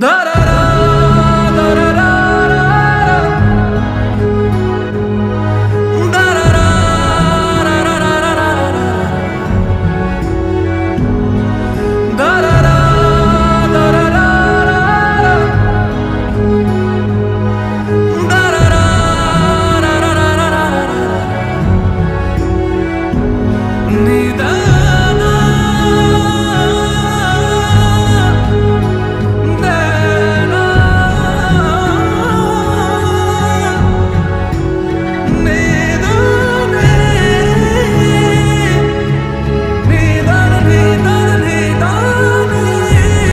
Da da